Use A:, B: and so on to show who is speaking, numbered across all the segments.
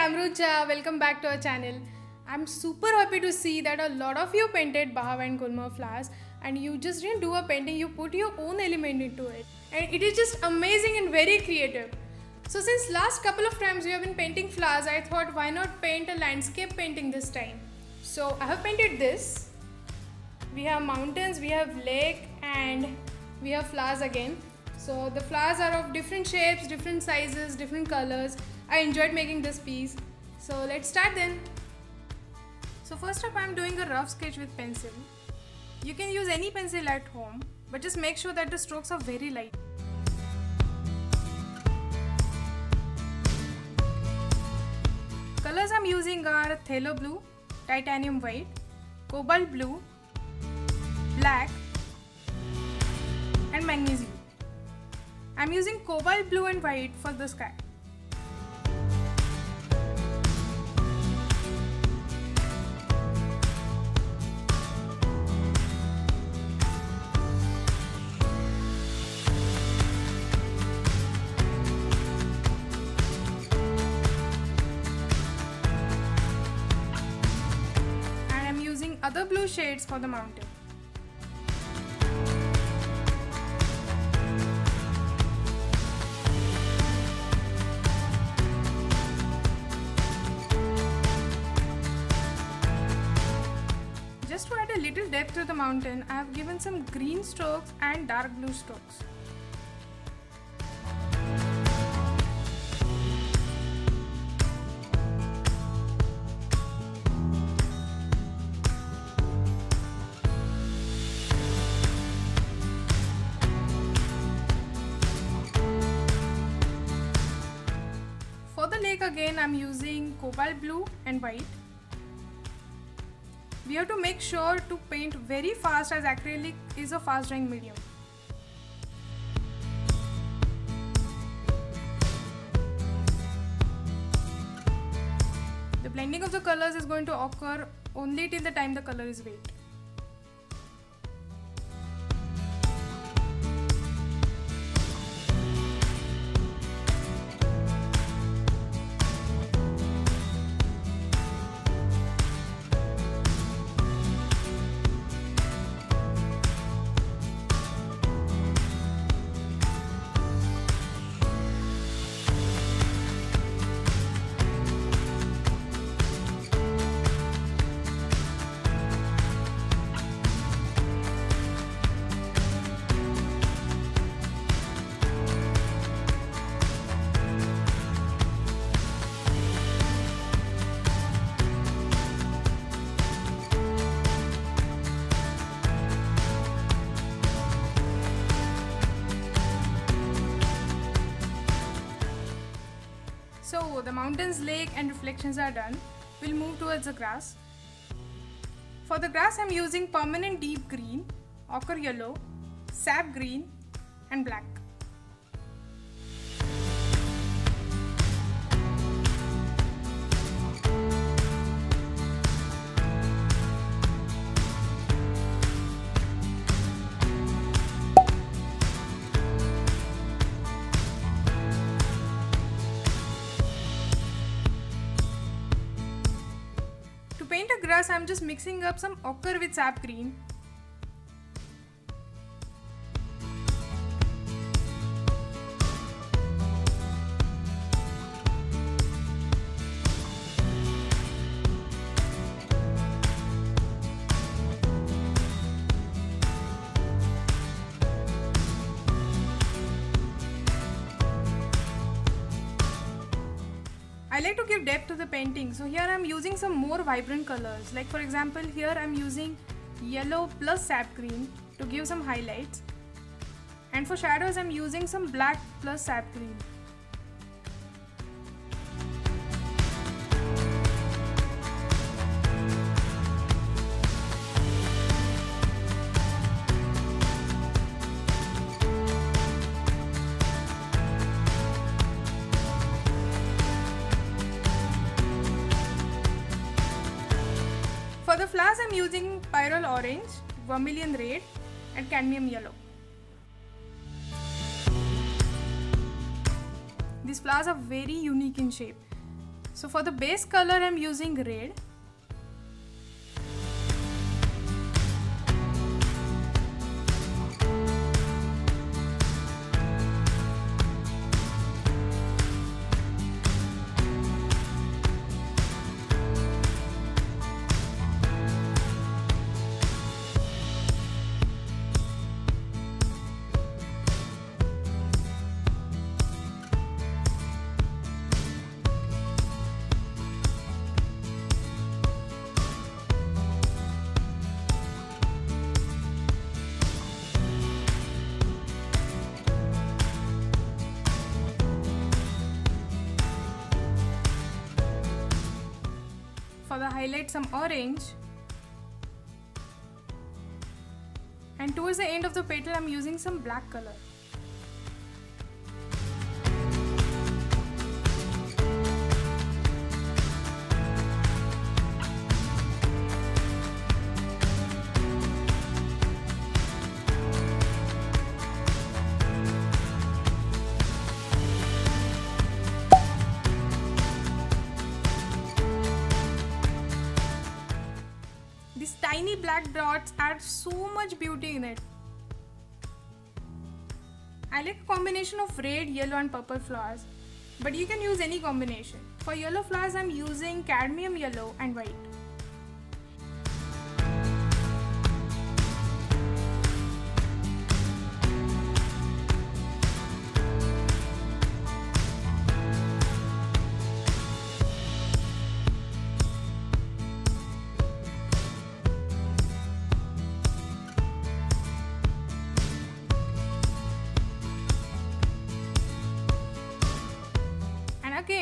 A: I'm Rucha. Welcome back to our channel. I'm super happy to see that a lot of you painted Bahawa and Gulmohar flowers and you just didn't do a painting, you put your own element into it. And it is just amazing and very creative. So since last couple of times we have been painting flowers, I thought why not paint a landscape painting this time. So I have painted this. We have mountains, we have lake and we have flowers again. So the flowers are of different shapes, different sizes, different colors. I enjoyed making this piece. So let's start then. So first up I'm doing a rough sketch with pencil. You can use any pencil at home but just make sure that the strokes are very light. Colors I'm using are phthalo blue, titanium white, cobalt blue, black and magnesium. I'm using cobalt blue and white for the sky. Other blue shades for the mountain. Just to add a little depth to the mountain, I have given some green strokes and dark blue strokes. Again, I'm using cobalt blue and white. We have to make sure to paint very fast as acrylic is a fast drying medium. The blending of the colors is going to occur only till the time the color is wet. The mountains, lake and reflections are done. We'll move towards the grass. For the grass I'm using permanent deep green, ochre yellow, sap green and black. Grass, I'm just mixing up some ochre with sap green. Like to give depth to the painting. So here I'm using some more vibrant colors. Like for example here I'm using yellow plus sap green to give some highlights. And for shadows I'm using some black plus sap green. I'm using pyrrole orange, vermilion red and cadmium yellow. These flowers are very unique in shape. So for the base color I'm using red. Highlight some orange. And towards the end of the petal I'm using some black color. Tiny black dots add so much beauty in it. I like a combination of red, yellow and purple flowers, but you can use any combination. For yellow flowers I'm using cadmium yellow and white.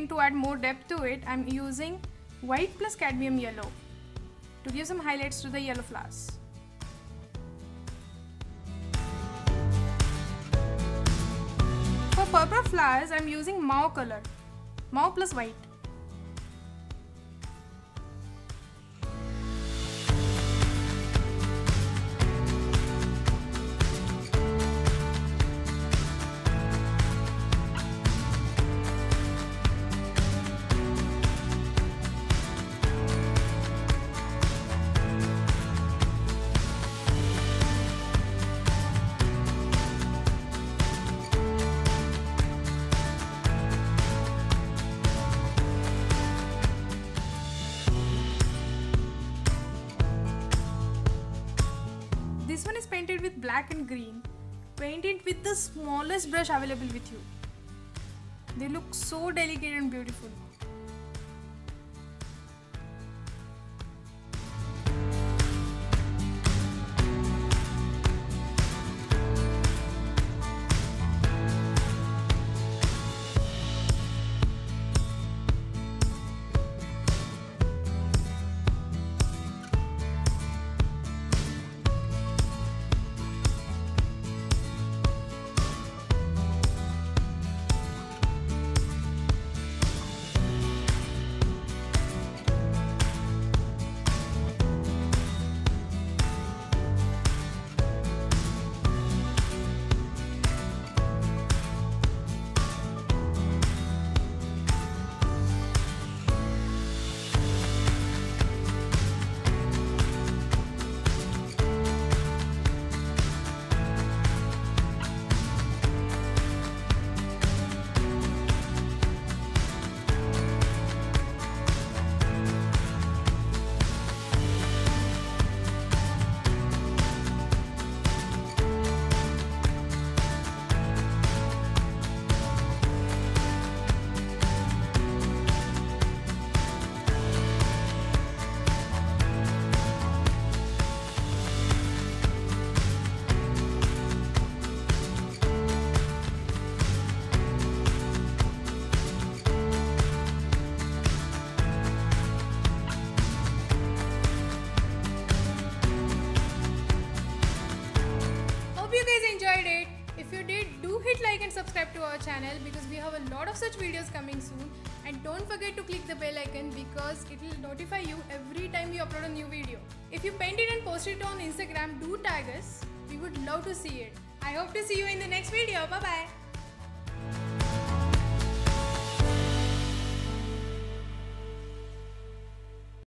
A: Again to add more depth to it, I'm using white plus cadmium yellow to give some highlights to the yellow flowers. For purple flowers, I'm using mauve color, mauve plus white. This one is painted with black and green. Paint it with the smallest brush available with you. They look so delicate and beautiful. Soon. And don't forget to click the bell icon because it will notify you every time we upload a new video. If you paint it and post it on Instagram, do tag us. We would love to see it. I hope to see you in the next video. Bye bye.